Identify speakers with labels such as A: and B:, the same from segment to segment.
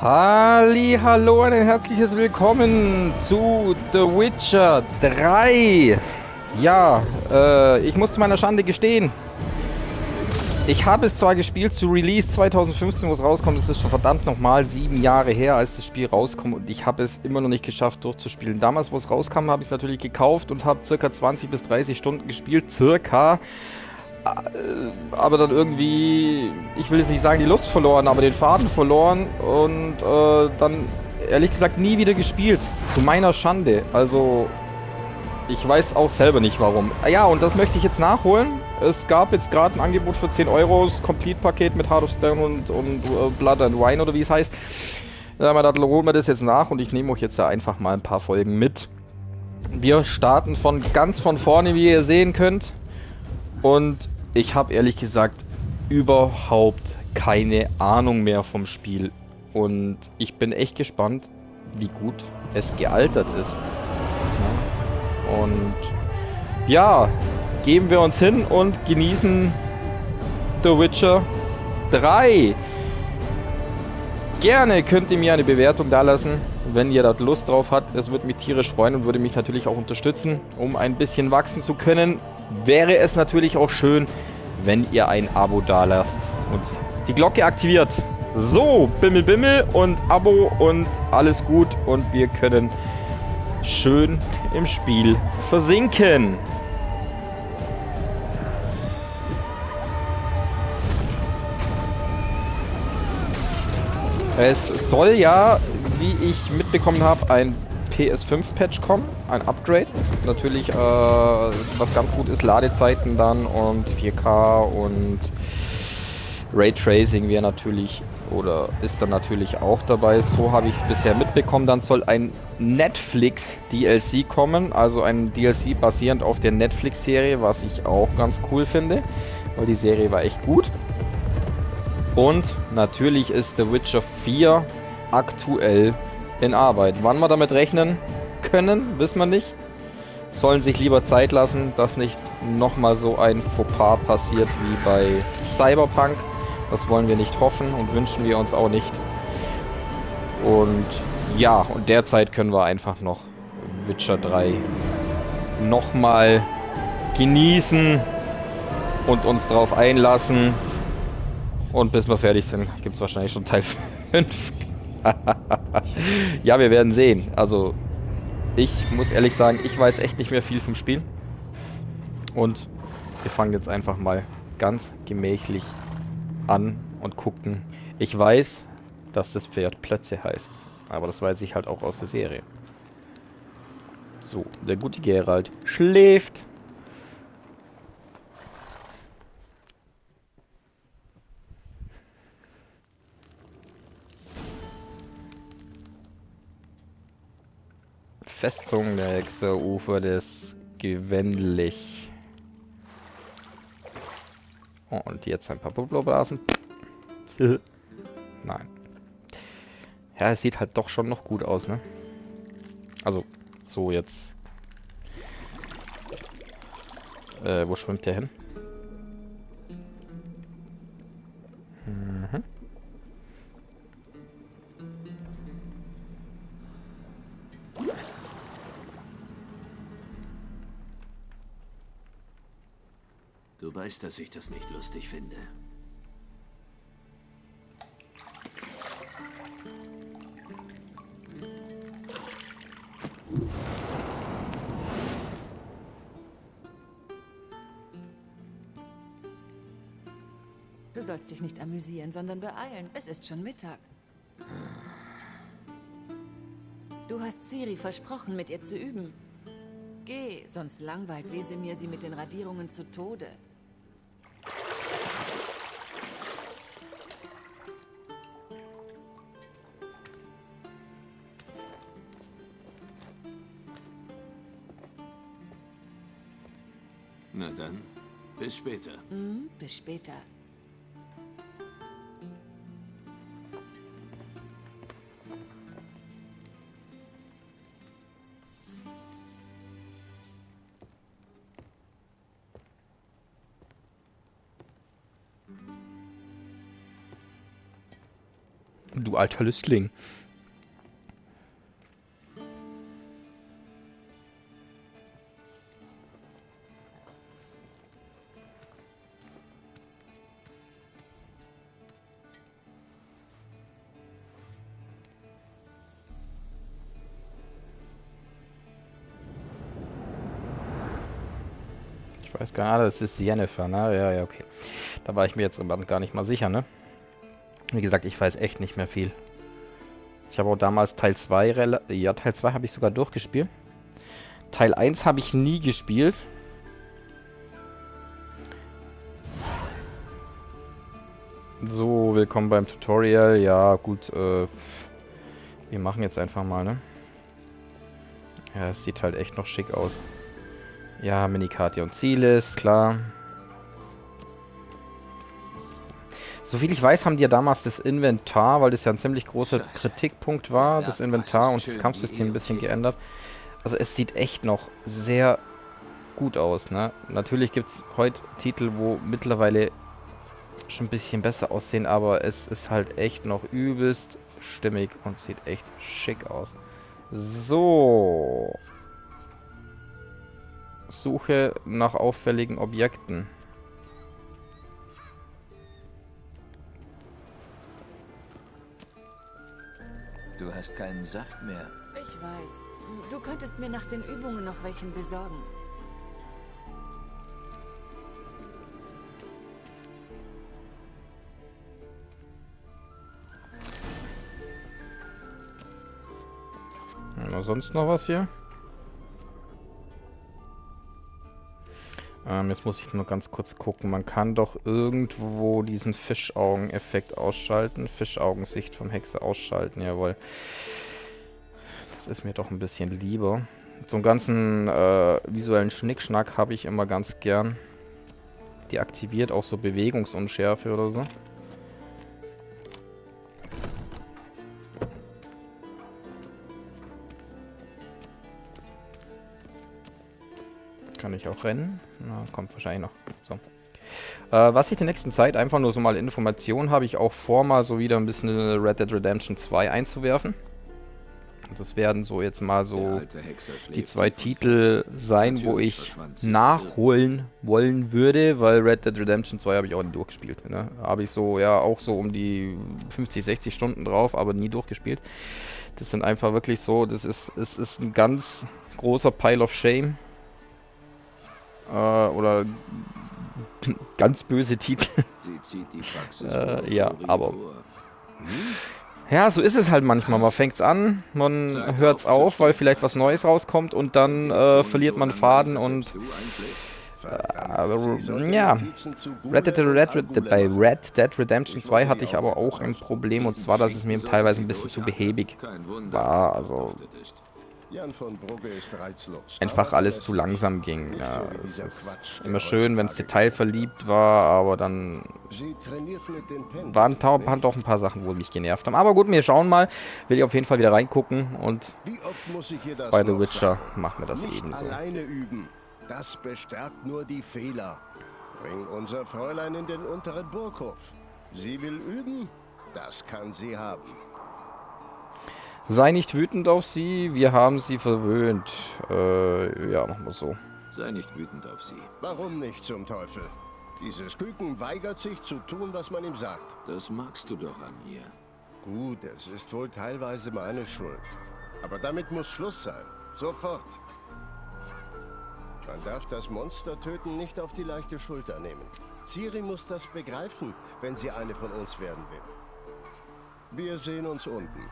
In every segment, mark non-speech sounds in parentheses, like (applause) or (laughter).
A: Halli, hallo und ein herzliches Willkommen zu The Witcher 3. Ja, äh, ich muss zu meiner Schande gestehen. Ich habe es zwar gespielt zu Release 2015, wo es rauskommt, es ist schon verdammt nochmal sieben Jahre her, als das Spiel rauskommt und ich habe es immer noch nicht geschafft durchzuspielen. Damals, wo es rauskam, habe ich es natürlich gekauft und habe circa 20 bis 30 Stunden gespielt, circa. Äh, aber dann irgendwie, ich will jetzt nicht sagen die Lust verloren, aber den Faden verloren und äh, dann ehrlich gesagt nie wieder gespielt. Zu meiner Schande. Also ich weiß auch selber nicht warum. Ah ja, und das möchte ich jetzt nachholen. Es gab jetzt gerade ein Angebot für 10 Euro, das Complete-Paket mit Heart of Stone und, und uh, Blood and Wine oder wie es heißt. Da holen wir das jetzt nach und ich nehme euch jetzt einfach mal ein paar Folgen mit. Wir starten von ganz von vorne, wie ihr sehen könnt. Und ich habe ehrlich gesagt überhaupt keine Ahnung mehr vom Spiel. Und ich bin echt gespannt, wie gut es gealtert ist. Und ja, geben wir uns hin und genießen The Witcher 3. Gerne könnt ihr mir eine Bewertung dalassen, wenn ihr da Lust drauf habt. Das würde mich tierisch freuen und würde mich natürlich auch unterstützen, um ein bisschen wachsen zu können. Wäre es natürlich auch schön, wenn ihr ein Abo dalasst und die Glocke aktiviert. So, Bimmel Bimmel und Abo und alles gut und wir können schön im Spiel versinken. Es soll ja, wie ich mitbekommen habe, ein PS5-Patch kommen, ein Upgrade. Natürlich, äh, was ganz gut ist, Ladezeiten dann und 4K und Raytracing wäre natürlich oder ist dann natürlich auch dabei. So habe ich es bisher mitbekommen. Dann soll ein Netflix DLC kommen, also ein DLC basierend auf der Netflix-Serie, was ich auch ganz cool finde, weil die Serie war echt gut. Und natürlich ist The Witcher 4 aktuell in Arbeit. Wann wir damit rechnen können, wissen wir nicht. Sollen sich lieber Zeit lassen, dass nicht nochmal so ein Fauxpas passiert wie bei Cyberpunk. Das wollen wir nicht hoffen und wünschen wir uns auch nicht. Und ja, und derzeit können wir einfach noch Witcher 3 nochmal genießen und uns darauf einlassen. Und bis wir fertig sind, gibt es wahrscheinlich schon Teil (laughs) 5. (laughs) ja, wir werden sehen. Also, ich muss ehrlich sagen, ich weiß echt nicht mehr viel vom Spiel. Und wir fangen jetzt einfach mal ganz gemächlich an und gucken. Ich weiß, dass das Pferd Plötze heißt. Aber das weiß ich halt auch aus der Serie. So, der gute Gerald schläft. Festung der Hexe, Ufer des Gewendlich. Oh, und jetzt ein paar Bubblerblasen. (laughs) Nein. Ja, es sieht halt doch schon noch gut aus, ne? Also, so jetzt. Äh, wo schwimmt der hin?
B: Du weißt, dass ich das nicht lustig finde.
C: Du sollst dich nicht amüsieren, sondern beeilen. Es ist schon Mittag. Du hast Ciri versprochen, mit ihr zu üben. Geh, sonst langweilt Wesemir sie mit den Radierungen zu Tode.
B: Na dann, bis später.
C: Hm, bis später.
A: Du alter Lüstling. Ich weiß gar nicht, das ist Jennifer, ne? Ja, ja, okay. Da war ich mir jetzt gar nicht mal sicher, ne? Wie gesagt, ich weiß echt nicht mehr viel. Ich habe auch damals Teil 2, ja, Teil 2 habe ich sogar durchgespielt. Teil 1 habe ich nie gespielt. So, willkommen beim Tutorial. Ja, gut, äh, wir machen jetzt einfach mal, ne? Ja, es sieht halt echt noch schick aus. Ja, Minikarte und Ziel ist, klar. So viel ich weiß, haben die ja damals das Inventar, weil das ja ein ziemlich großer Kritikpunkt war, das Inventar und das Kampfsystem ein bisschen geändert. Also es sieht echt noch sehr gut aus, ne? Natürlich gibt es heute Titel, wo mittlerweile schon ein bisschen besser aussehen, aber es ist halt echt noch übelst stimmig und sieht echt schick aus. So. Suche nach auffälligen Objekten.
B: Du hast keinen Saft mehr.
C: Ich weiß. Du könntest mir nach den Übungen noch welchen besorgen.
A: Sonst noch was hier? Ähm, jetzt muss ich nur ganz kurz gucken. Man kann doch irgendwo diesen Fischaugen-Effekt ausschalten. Fischaugensicht vom Hexe ausschalten, jawohl. Das ist mir doch ein bisschen lieber. Einen ganzen äh, visuellen Schnickschnack habe ich immer ganz gern deaktiviert. Auch so Bewegungsunschärfe oder so. Ich auch rennen? Na, kommt wahrscheinlich noch. So. Äh, was ich in der nächsten Zeit einfach nur so mal Informationen habe ich auch vor, mal so wieder ein bisschen Red Dead Redemption 2 einzuwerfen. Das werden so jetzt mal so die zwei Titel sein, wo ich nachholen wollen würde, weil Red Dead Redemption 2 habe ich auch nie durchgespielt. Ne? Habe ich so, ja, auch so um die 50, 60 Stunden drauf, aber nie durchgespielt. Das sind einfach wirklich so, das ist, es ist ein ganz großer Pile of Shame äh, oder ganz böse Titel. äh, ja, aber. Ja, so ist es halt manchmal. Man fängt es an, man hört es auf, weil vielleicht was Neues rauskommt und dann äh, verliert man Faden und äh, ja, Red Dead, Red, Red, bei Red Dead Redemption 2 hatte ich aber auch ein Problem und zwar, dass es mir teilweise ein bisschen zu behäbig war. Also einfach alles zu langsam ging. Ja, immer schön, wenn es detailverliebt war, aber dann waren halt doch ein paar Sachen, wo mich genervt haben. Aber gut, wir schauen mal. Will ich auf jeden Fall wieder reingucken und bei The Witcher machen wir das ebenso.
D: Das bestärkt nur die Fehler. Bring unser Fräulein in den unteren Burghof. Sie will üben, das kann sie haben.
A: Sei nicht wütend auf sie, wir haben sie verwöhnt. Äh, ja, machen wir so.
B: Sei nicht wütend auf sie.
D: Warum nicht zum Teufel? Dieses Küken weigert sich zu tun, was man ihm sagt.
B: Das magst du doch an ihr.
D: Gut, es ist wohl teilweise meine Schuld. Aber damit muss Schluss sein. Sofort. Man darf das Monster töten nicht auf die leichte Schulter nehmen. Ciri muss das begreifen, wenn sie eine von uns werden will. Wir sehen uns unten.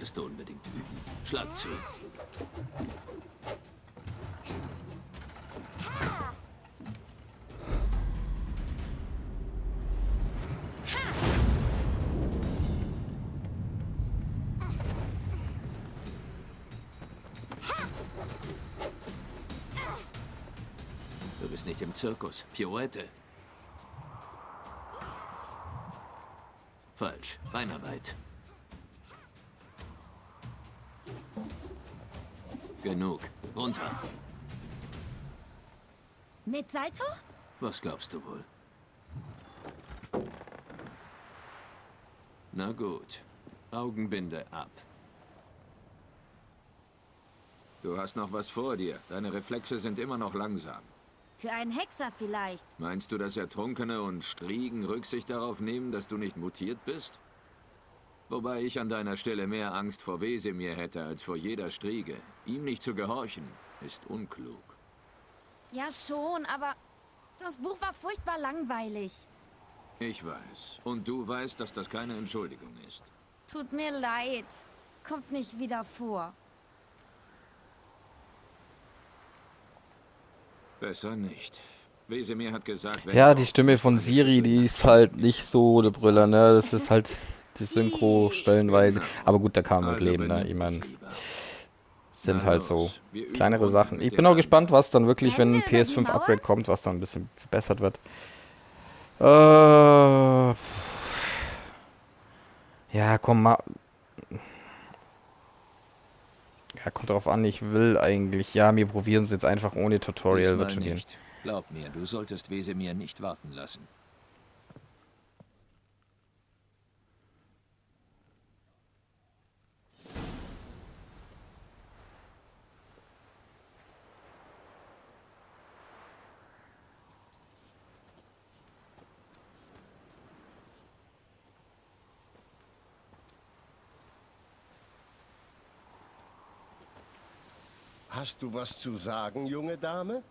B: Darum wolltest du unbedingt üben. Schlag zu. Du bist nicht im Zirkus. Pirouette. Falsch. Beinarbeit. Genug. Runter.
E: Mit Salto?
B: Was glaubst du wohl? Na gut. Augenbinde ab. Du hast noch was vor dir. Deine Reflexe sind immer noch langsam.
E: Für einen Hexer vielleicht.
B: Meinst du, dass Ertrunkene und Striegen Rücksicht darauf nehmen, dass du nicht mutiert bist? Wobei ich an deiner Stelle mehr Angst vor Wesemir hätte als vor jeder Striege. Ihm nicht zu gehorchen, ist unklug.
E: Ja schon, aber das Buch war furchtbar langweilig.
B: Ich weiß. Und du weißt, dass das keine Entschuldigung ist.
E: Tut mir leid. Kommt nicht wieder vor.
B: Besser nicht. Wesemir hat gesagt, wenn
A: Ja, die Stimme von Siri, die ist halt nicht so der Brüller, ne? Das ist halt die Synchro stellenweise.
B: Genau.
A: Aber gut, da kann man mit
B: Also
A: leben, ne? Ich meine, sind
B: Na
A: halt so kleinere Sachen.
B: mit
A: Ich bin auch gespannt, was dann wirklich, wenn ein
E: Rennen wir über die
A: PS5
E: Mauer?
A: Upgrade kommt, was dann ein bisschen verbessert wird. Äh, ja, komm mal. Ja, kommt drauf an, ich will eigentlich. Ja, wir probieren es jetzt einfach ohne Tutorial, wird schon gehen.
B: nicht. Glaub mir, du solltest Wesemir nicht warten lassen.
D: Hast du was zu sagen, junge Dame?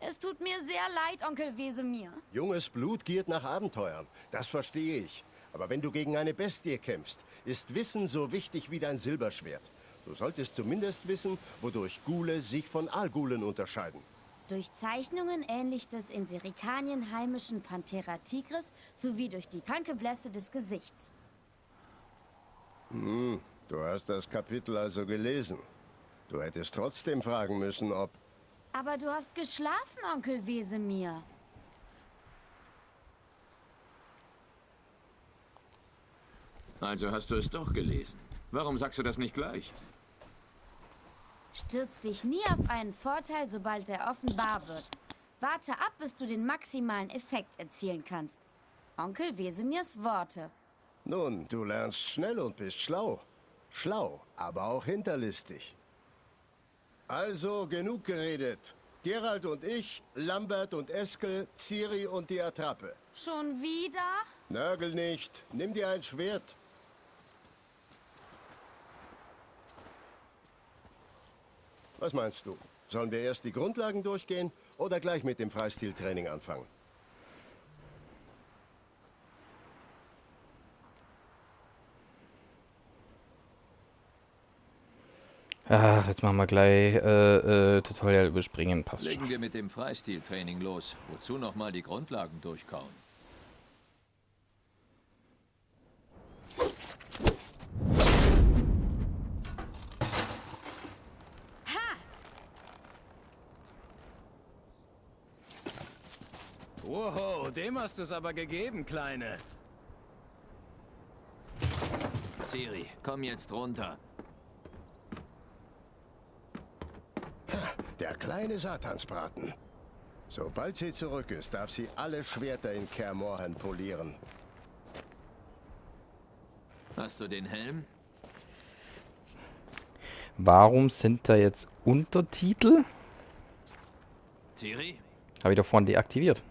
E: Es tut mir sehr leid, Onkel Wesemir.
D: Junges Blut giert nach Abenteuern. Das verstehe ich. Aber wenn du gegen eine Bestie kämpfst, ist Wissen so wichtig wie dein Silberschwert. Du solltest zumindest wissen, wodurch Gule sich von Algulen unterscheiden.
E: Durch Zeichnungen ähnlich des in Serikanien heimischen Panthera tigris sowie durch die kranke Blässe des Gesichts.
D: Du hast das Kapitel also gelesen. Du hättest trotzdem fragen müssen, ob...
E: Aber du hast geschlafen, Onkel Wesemir.
B: Also hast du es doch gelesen. Warum sagst du das nicht gleich?
E: Stürz dich nie auf einen Vorteil, sobald er offenbar wird. Warte ab, bis du den maximalen Effekt erzielen kannst. Onkel Wesemirs Worte.
D: Nun, du lernst schnell und bist schlau. Schlau, aber auch hinterlistig. Also, genug geredet. Gerald und ich, Lambert und Eskel, Ciri und die Attrappe.
E: Schon wieder?
D: Nörgel nicht. Nimm dir ein Schwert. Was meinst du? Sollen wir erst die Grundlagen durchgehen oder gleich mit dem Freistiltraining anfangen?
A: Ach, jetzt machen wir gleich äh, äh, Tutorial überspringen, passt schon.
B: Legen wir mit dem Freistiltraining los. Wozu nochmal die Grundlagen durchkauen?
F: Wow, dem hast du es aber gegeben, Kleine.
B: Ciri, komm jetzt runter.
D: Der kleine Satansbraten. Sobald sie zurück ist, darf sie alle Schwerter in Kaer Morhen polieren.
B: Hast du den Helm?
A: Warum sind da jetzt Untertitel?
B: Ciri?
A: Habe ich doch vorhin deaktiviert.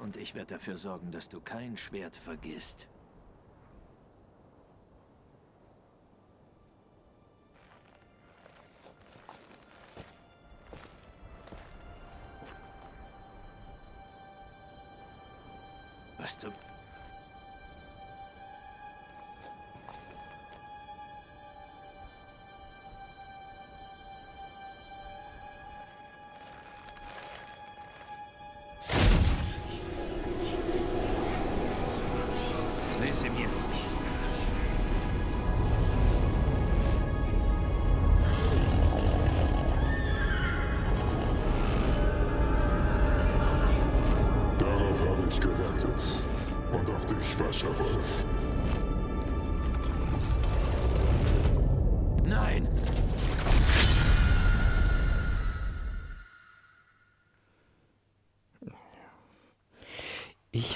B: Und ich werde dafür sorgen, dass du kein Schwert vergisst.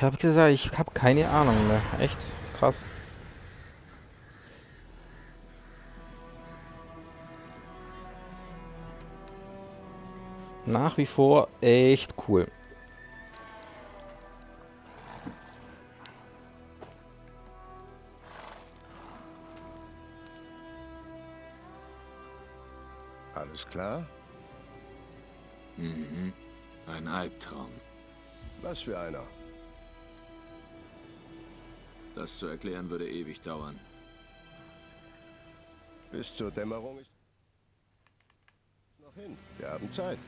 A: Ich habe gesagt, ich habe keine Ahnung mehr. Echt krass. Nach wie vor echt cool.
D: Alles klar?
B: Mhm. Ein Albtraum.
D: Was für einer?
B: Das zu erklären würde ewig dauern.
D: Bis zur Dämmerung ist noch hin. Wir haben Zeit.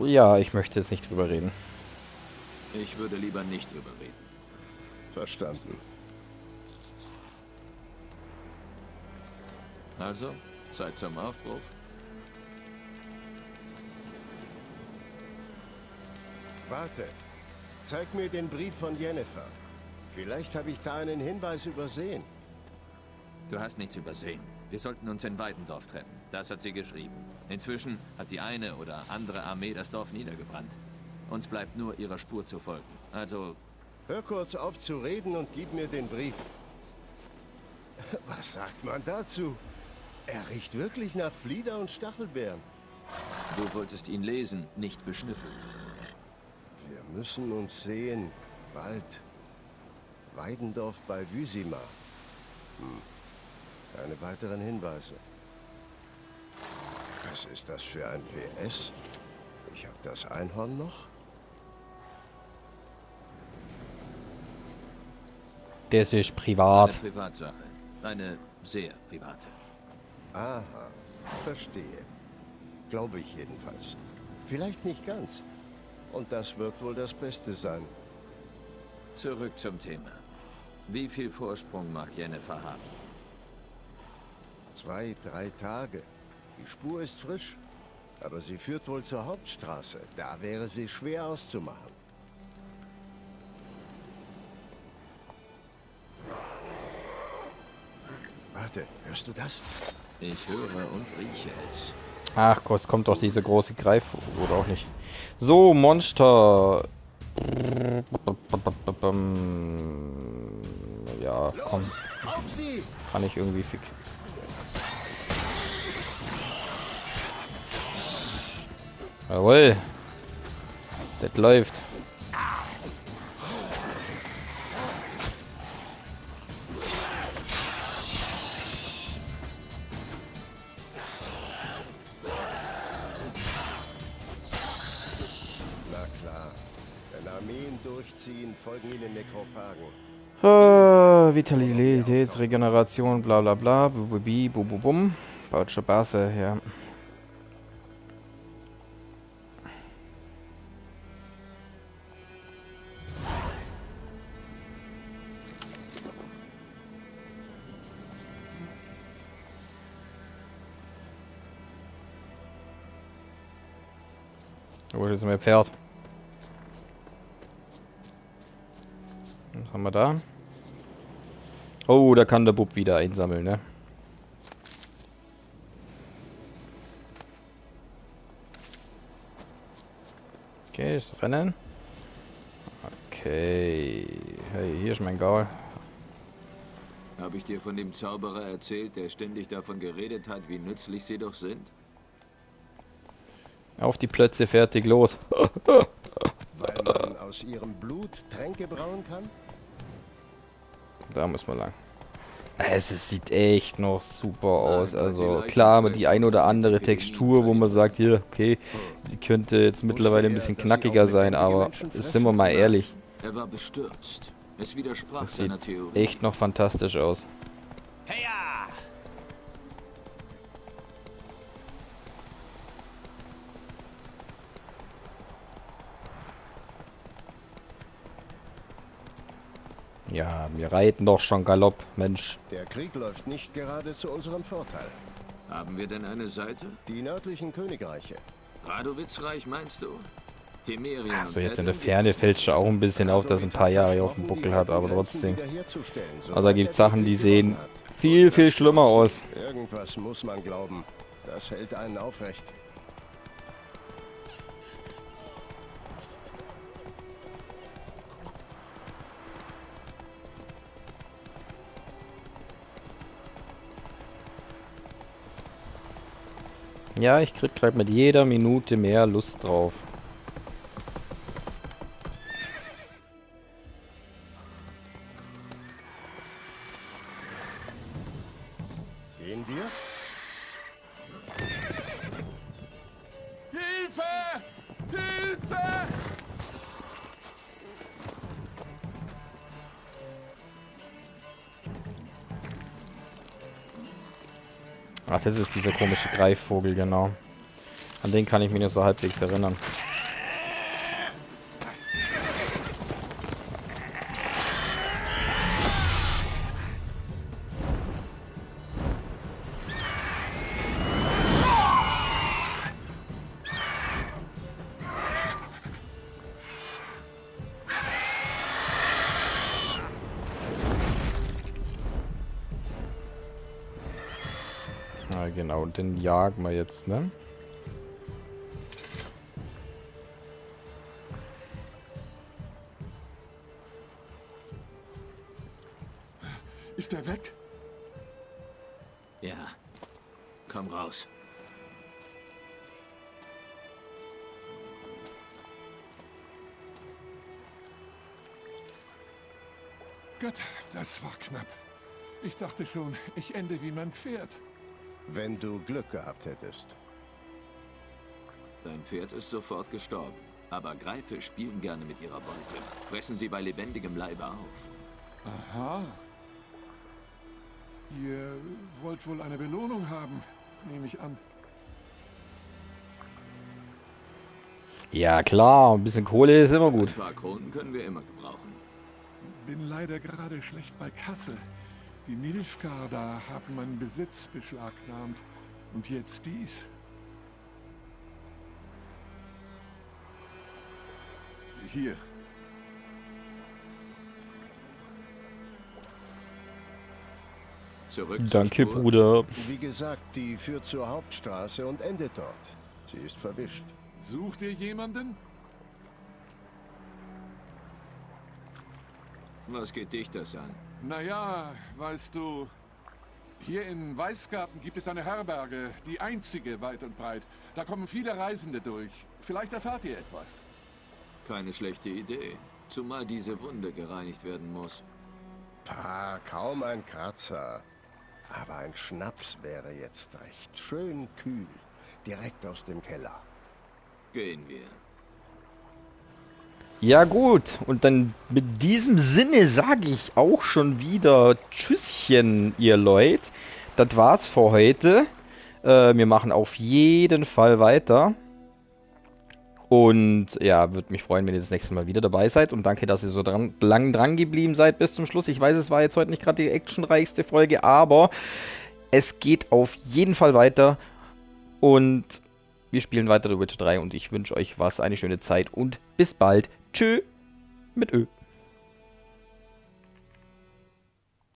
A: Ja, ich möchte jetzt nicht drüber reden.
B: Ich würde lieber nicht drüber reden.
D: Verstanden.
B: Also, Zeit zum Aufbruch.
D: Warte. Zeig mir den Brief von Jennifer. Vielleicht habe ich da einen Hinweis übersehen.
B: Du hast nichts übersehen. Wir sollten uns in Weidendorf treffen. Das hat sie geschrieben. Inzwischen hat die eine oder andere Armee das Dorf niedergebrannt. Uns bleibt nur ihrer Spur zu folgen. Also,
D: Hör kurz auf zu reden und gib mir den Brief. Was sagt man dazu? Er riecht wirklich nach Flieder und Stachelbeeren.
B: du wolltest ihn lesen, nicht beschnüffeln.
D: Wir müssen uns sehen. Bald. Weidendorf bei Wüsima. Hm. Keine weiteren Hinweise. Was ist das für ein PS? Ich habe das Einhorn noch?
A: Das ist privat.
B: Eine Privatsache. Eine sehr private.
D: Aha, verstehe. Glaube ich jedenfalls. Vielleicht nicht ganz. Und das wird wohl das Beste sein.
B: Zurück zum Thema. Wie viel Vorsprung mag Jennifer haben?
D: Zwei, drei Tage. Die Spur ist frisch. Aber sie führt wohl zur Hauptstraße. Da wäre sie schwer auszumachen. Warte, hörst du das?
B: Ich höre und rieche es.
A: Ach Gott, kommt doch diese große Greif... Oder auch nicht. So, Monster. Ja, komm. Kann ich irgendwie fix. Jawohl. Das läuft. Äh, Vitalität, Regeneration, bla bla bla, bububi, bububum. Bautsche Basse, ja. Wo ist jetzt mein Pferd? Was haben wir da? Oh, da kann der Bub wieder einsammeln, ne? Okay, das Rennen. Okay. Hey, hier ist mein Gaul.
B: Habe ich dir von dem Zauberer erzählt, der ständig davon geredet hat, wie nützlich sie doch sind?
A: Auf die Plätze, fertig, los. (laughs)
D: Weil man aus ihrem Blut Tränke brauen kann?
A: Da muss man lang. Es sieht echt noch super aus. Also klar, mit
B: vielleicht
A: die ein oder andere Textur, wo man sagt, hier, okay, die könnte jetzt mittlerweile ein bisschen knackiger sein, aber sind wir mal ehrlich,
B: Er war bestürzt. Es widersprach
A: das
B: seiner
A: sieht
B: Theorie.
A: echt noch fantastisch aus.
F: Heya!
A: Ja, wir reiten doch schon Galopp, Mensch.
D: Der Krieg läuft nicht gerade zu unserem Vorteil.
B: Haben wir denn eine Seite?
D: Die nördlichen Königreiche.
B: Radowitzreich meinst du? Temerien und
A: So jetzt in der Ferne fällt schon auch ein bisschen auf, dass ein paar Jahre auf dem Buckel hat, aber trotzdem. Also da gibt es Sachen, die sehen viel, viel schlimmer aus.
D: Irgendwas muss man glauben. Das hält einen aufrecht.
A: Ja, ich krieg gerade mit jeder Minute mehr Lust drauf. Ach, das ist dieser komische Greifvogel, genau. An den kann ich mich nur so halbwegs erinnern. Jagen wir jetzt, ne?
F: Ist er weg?
B: Ja. Komm raus.
G: Gott, das war knapp. Ich dachte schon, ich ende wie mein Pferd.
D: Wenn du Glück gehabt hättest.
B: Dein Pferd ist sofort gestorben. Aber Greife spielen gerne mit ihrer Beute. Fressen sie bei lebendigem Leibe auf.
G: Aha. Ihr wollt wohl eine Belohnung haben, nehme ich an.
A: Ja klar, ein bisschen Kohle ist immer
B: Ein
A: gut.
B: paar Kronen können wir immer gebrauchen.
G: Bin leider gerade schlecht bei Kasse. Die Nilfgaard da haben meinen Besitz beschlagnahmt. Und jetzt dies. Hier,
B: Zurück zur
A: Danke,
B: Spur.
A: Bruder.
D: Wie gesagt, die führt zur Hauptstraße und endet dort. Sie ist verwischt.
G: sucht ihr jemanden?
B: Was geht dich das an?
G: Naja, weißt du, hier in Weißgarten gibt es eine Herberge, die einzige weit und breit. Da kommen viele Reisende durch. Vielleicht erfahrt ihr etwas.
B: Keine schlechte Idee. Zumal diese Wunde gereinigt werden muss.
D: Pah, kaum ein Kratzer. Aber ein Schnaps wäre jetzt recht. Schön kühl. Direkt aus dem Keller.
B: Gehen wir.
A: Ja gut, und dann mit diesem Sinne sage ich auch schon wieder Tschüsschen, ihr Leute. Das war's für heute. Äh, wir machen auf jeden Fall weiter. Und ja, würde mich freuen, wenn ihr das nächste Mal wieder dabei seid. Und danke, dass ihr so dran, lang dran geblieben seid bis zum Schluss. Ich weiß, es war jetzt heute nicht gerade die actionreichste Folge, aber es geht auf jeden Fall weiter. Und wir spielen weiter The Witcher 3 und ich wünsche euch was, eine schöne Zeit und bis bald. Tschö mit Ö.